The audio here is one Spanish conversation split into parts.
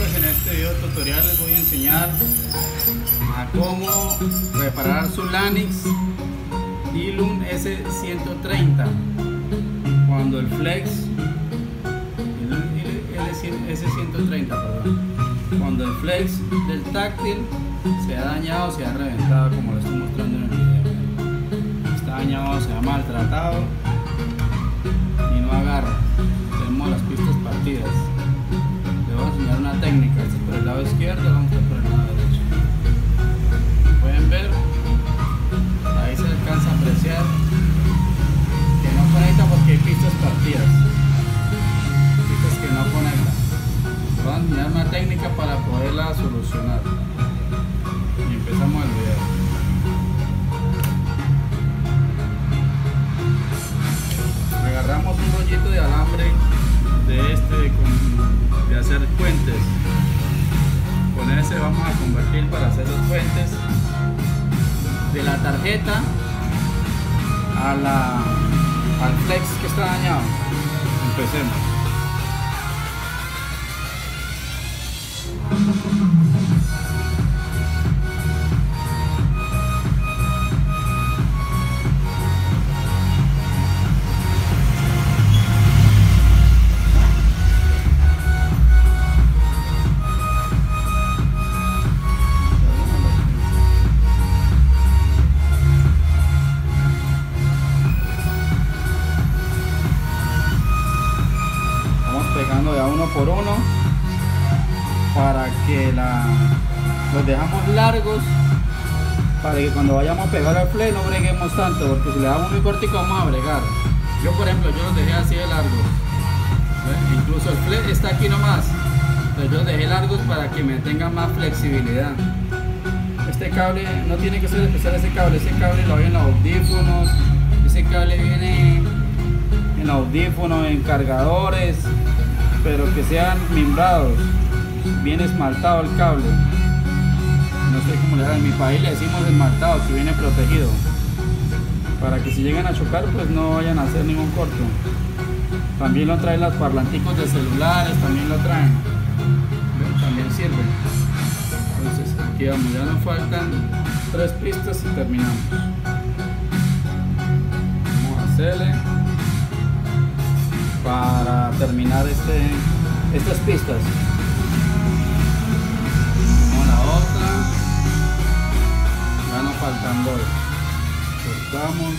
en este video tutorial les voy a enseñar a cómo reparar su Lanix Ilum S130 cuando el Flex S130 perdón, cuando el Flex del táctil se ha dañado se ha reventado como lo estoy mostrando en el video. Está dañado, se ha maltratado lado izquierdo, vamos a por el lado derecho. Pueden ver, ahí se alcanza a apreciar que no conecta porque hay pistas partidas. Pistas que no conectan. Voy a una técnica para poderla solucionar. him. Por uno para que los dejamos largos para que cuando vayamos a pegar al fle no breguemos tanto porque si le damos muy cortico vamos a bregar. Yo por ejemplo yo los dejé así de largos incluso el fle está aquí nomás pero yo los dejé largos para que me tenga más flexibilidad. Este cable no tiene que ser especial ese cable ese cable lo hay en los audífonos ese cable viene en audífonos en cargadores pero que sean mimbrados, bien esmaltado el cable. No sé cómo le dan, en mi país le decimos esmaltado, que viene protegido. Para que si llegan a chocar, pues no vayan a hacer ningún corto. También lo traen los parlanticos de celulares, también lo traen. También sirve. Entonces aquí vamos, ya nos faltan tres pistas y terminamos. Vamos a hacerle para terminar este, estas pistas. Como la otra. Ya nos faltan dos. Cortamos.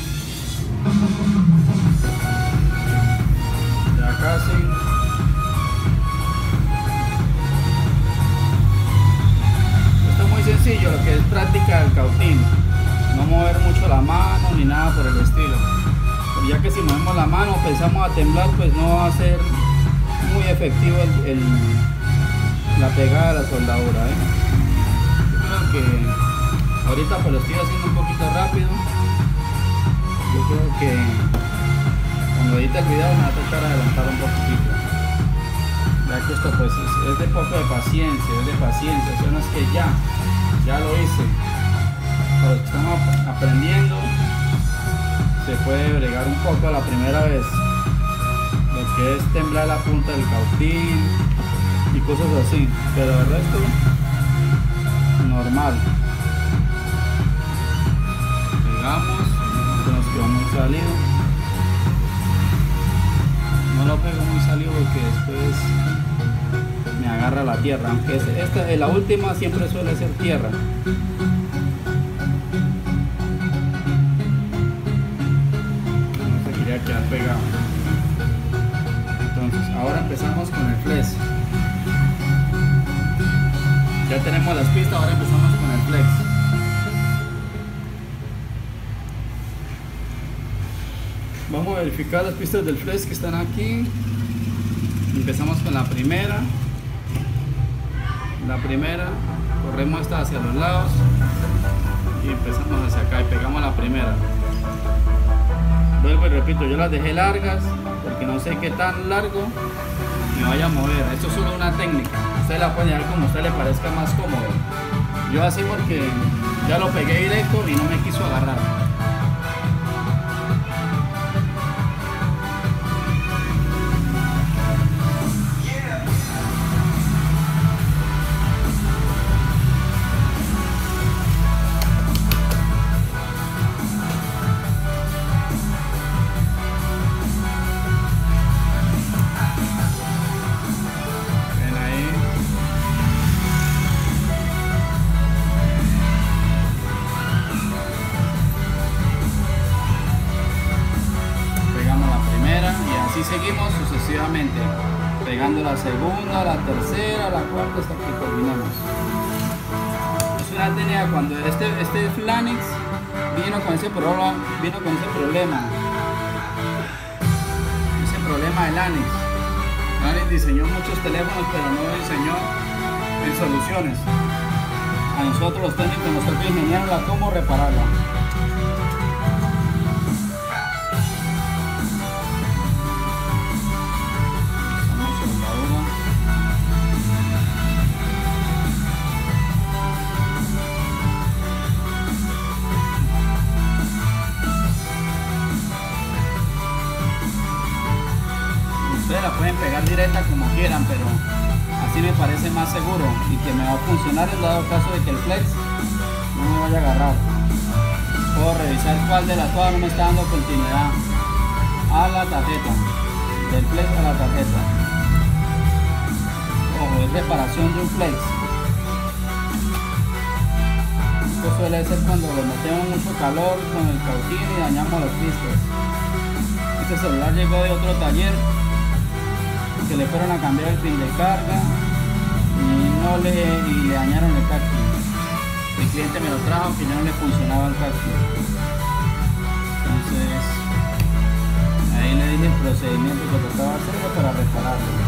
Ya casi. Esto es muy sencillo, lo que es práctica del cautín. No mover mucho la mano ni nada por el estilo ya que si movemos la mano empezamos a temblar pues no va a ser muy efectivo el, la pegada de la soldadura ¿eh? yo creo que ahorita pues lo estoy haciendo un poquito rápido. Yo creo que cuando edite el video me va a tocar adelantar un poquito ya que esto pues es, de poco de paciencia es de paciencia. Eso no es que ya ya lo hice. Pero estamos aprendiendo se puede bregar un poco la primera vez lo que es temblar la punta del cautín y cosas así pero el resto normal. Pegamos nos quedó muy salido. No lo pego muy salido porque después me agarra la tierra aunque esta, la última siempre suele ser tierra pegado. Entonces ahora empezamos con el flex. Ya tenemos las pistas ahora empezamos con el flex. Vamos a verificar las pistas del flex que están aquí. Empezamos con la primera. La primera corremos hasta hacia los lados y empezamos hacia acá y pegamos la primera vuelvo repito yo las dejé largas porque no sé qué tan largo me vaya a mover. Esto es solo una técnica. Usted la puede dejar como a usted le parezca más cómodo. Yo así porque ya lo pegué directo y no me quiso agarrar cuarta hasta que terminemos. Es una técnica cuando este, este Flanix vino con ese problema, vino con ese problema. Ese problema del Lanix. Lanix diseñó muchos teléfonos pero no diseñó en soluciones. A nosotros los técnicos nos toca ingeniarla cómo repararla. La pueden pegar directa como quieran, pero así me parece más seguro y que me va a funcionar en dado caso de que el flex no me vaya a agarrar. Puedo revisar cuál de las todas no me está dando continuidad a la tarjeta, del flex a la tarjeta. Ojo, es reparación de un flex. Esto suele ser cuando le metemos mucho calor con el cautín y dañamos los cristales. Este celular llegó de otro taller que le fueron a cambiar el pin de carga y no le, y le dañaron el cápsula. El cliente me lo trajo que ya no le funcionaba el cápsula. Entonces ahí le dije el procedimiento que tocaba hacer para repararlo.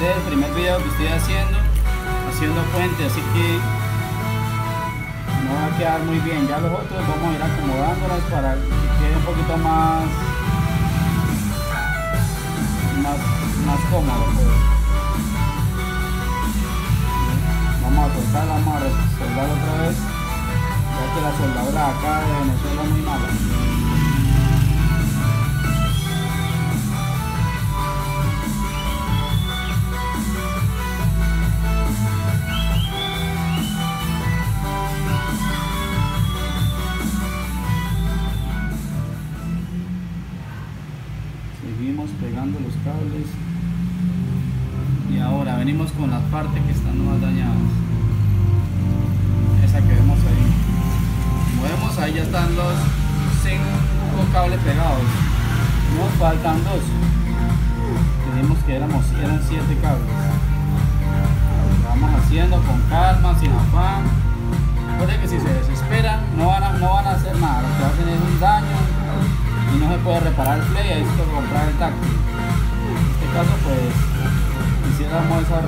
Este es el primer video que estoy haciendo, haciendo puente, así que no va a quedar muy bien. Ya los otros vamos a ir acomodándolos para que quede un poquito más, más, más cómodo. Pues. Vamos a cortar, vamos a soldar otra vez, ya que la soldadura acá de Venezuela están más dañadas. Esa que vemos ahí. Movemos ahí ya están los cinco cables pegados. Nos faltan dos. Dijimos que éramos eran siete cables. Vamos haciendo con calma sin afán. Puede que si se desesperan no van a, no van a hacer nada. Lo que hacen es un daño y no se puede reparar el play, ahí se comprar el táctil.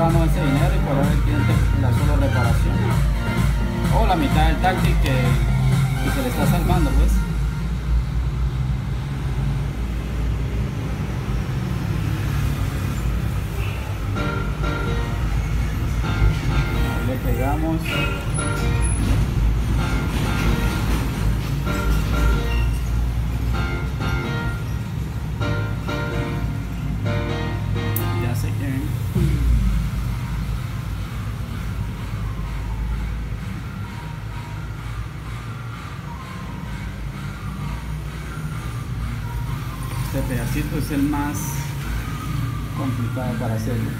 Ahorrarnos ese dinero y poner al cliente la sola reparación. O la mitad del táctil que, que se le está salvando pues. Pedacito es el más complicado para hacerlo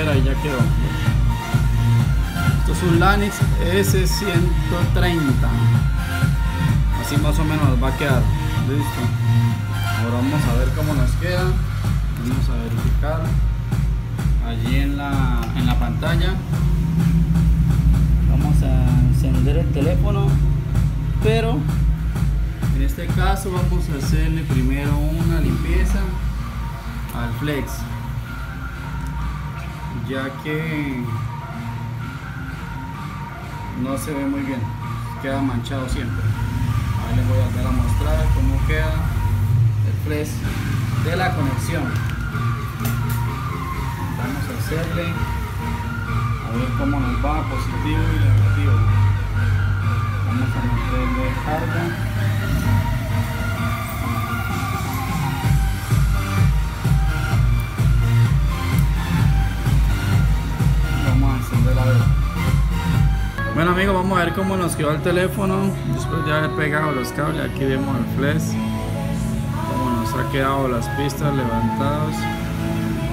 ver ahí ya quedó. Esto es un Lanix S130 así más o menos va a quedar. Listo. Ahora vamos a ver cómo nos queda. Vamos a verificar allí en la, en la pantalla. Vamos a encender el teléfono pero este caso vamos a hacerle primero una limpieza al flex ya que no se ve muy bien. Queda manchado siempre. Ahí les voy a dar a mostrar cómo queda el flex de la conexión. Vamos a hacerle a ver cómo nos va positivo y negativo. Vamos a meterle carga Bueno amigos, vamos a ver cómo nos quedó el teléfono después de haber pegado los cables. Aquí vemos el flash, cómo nos ha quedado las pistas levantadas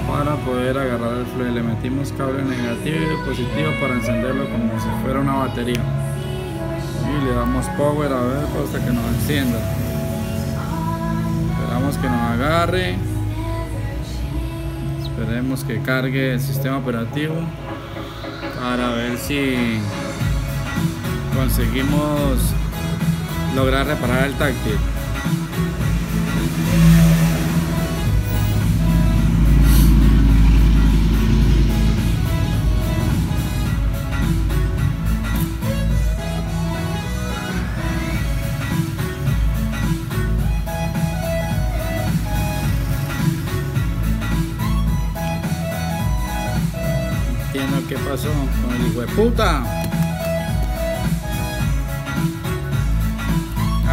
para poder agarrar el flash. Le metimos cable negativo y positivo para encenderlo como si fuera una batería. Y le damos power a ver hasta que nos encienda. Esperamos que nos agarre. Esperemos que cargue el sistema operativo para ver si conseguimos lograr reparar el táctil. entiendo qué pasó con el hijo puta.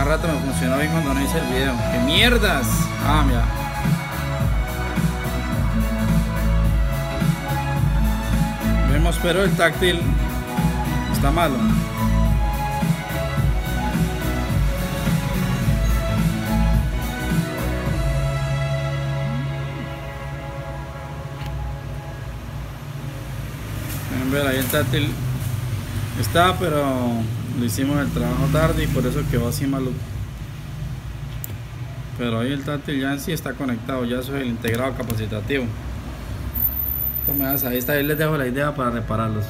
Rato me funcionó bien cuando no hice el video. ¡Qué mierdas! Ah, mira. Vemos, pero el táctil está malo. Pueden ver ahí el táctil está, pero le hicimos el trabajo tarde y por eso quedó así malo pero ahí el táctil ya en sí está conectado ya eso es el integrado capacitativo. Entonces ahí está ahí les dejo la idea para repararlos